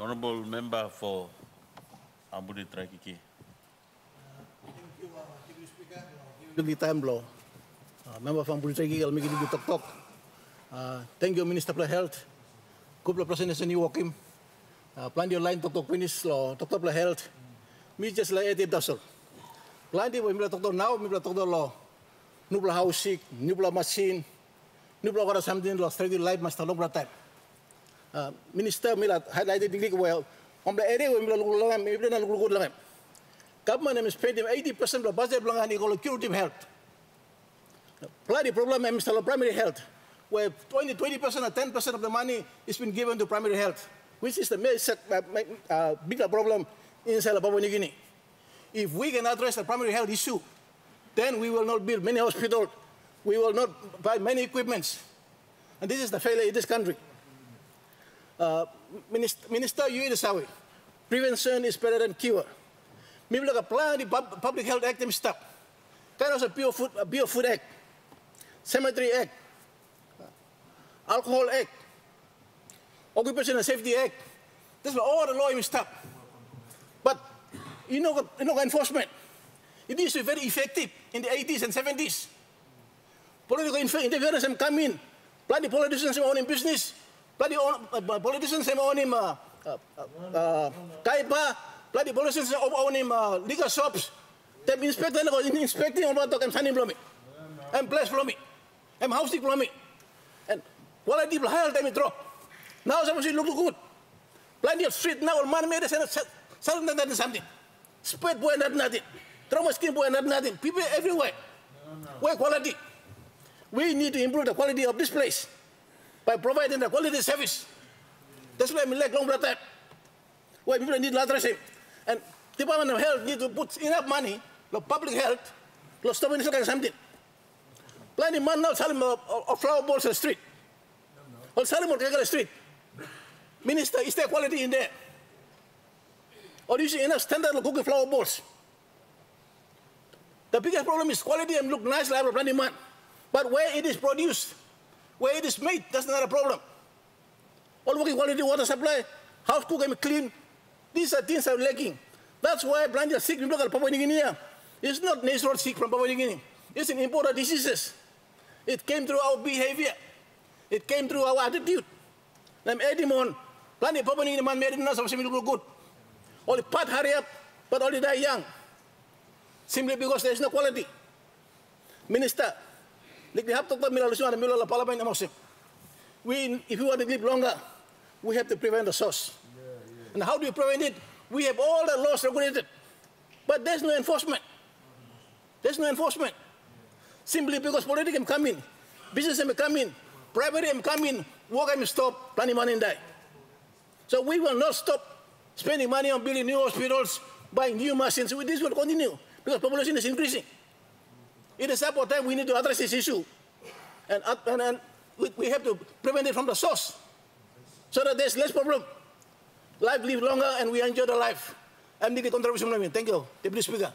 honorable member for Ambudi Traikiki. the time blow. Uh, member from Bulitagi, I'll make it talk talk. Uh, thank you, Minister for Health. Kupla President ni Wakim. Uh, plan your line talk talk finish law, talk talk health. Me just like edit dasol. Plan di mo talk talk now, mi talk talk law. Nubla housing, nubla machine, nubla kora something law straight life mas talong time. Uh, Minister mila highlighted the well. Om the area we mila lulungan, mi mila lang. Government is spending 80% of the budget belong on curative health. The bloody problem is still primary health, where 20, 20% or 10% of the money is been given to primary health, which is the major, uh, bigger problem inside Papua New Guinea. If we can address the primary health issue, then we will not build many hospitals, we will not buy many equipments. And this is the failure in this country. Uh, Minister, Minister Yui prevention is better than cure. Maybe like a plan the Pub- Public Health Act and stuff. Kind of a Bio Food, a Bio Food Act, Cemetery Act, Alcohol Act, Occupational Safety Act. This is all the law and stuff. But you know, you know enforcement. It used to be very effective in the 80s and 70s. Political interference come in. Bloody politicians own in business. Bloody own, uh, politicians own him. Uh, uh, uh, Kaipa, bloody politicians own him. Uh, liquor shops. They've inspected, inspecting on what I'm standing me. I'm blessed from me. I'm housing from me. And quality of health time drop. Now someone look good. Plenty of street now, man made us something that something. Spread boy not nothing. Trauma skin boy not nothing. People everywhere. Where quality? We need to improve the quality of this place by providing the quality service. That's why we like long time. Why people need to him. And Department of Health need to put enough money, the public health, to stop of something. Plenty man now selling uh, of flower balls on the street. Or selling on the street. Minister, is there quality in there? Or is there enough standard cooking flower balls? The biggest problem is quality and look nice like a plenty man. But where it is produced, where it is made, that's not a problem. All working quality water supply, house cook and clean, these are things are lacking. That's why blind are sick people at Papua New Guinea. It's not natural sick from Papua New Guinea. It's an imported diseases. It came through our behavior. It came through our attitude. I'm Edimon. Plenty Papua New Guinea man made enough of look good. Only part hurry up, but only die young. Simply because there is no quality. Minister, like we have to talk about the middle of parliament We, if we want to live longer, we have to prevent the source. And how do you prevent it? We have all the laws regulated, but there's no enforcement. There's no enforcement. Simply because politics can come in, business can come in, private can come in, work can stop, planning money and die. So we will not stop spending money on building new hospitals, buying new machines. This will continue because population is increasing. It is about time we need to address this issue. And, uh, and, and we, we have to prevent it from the source so that there's less problem. Life live longer and we enjoy the life. I'm the contribution. Thank you, Deputy Speaker.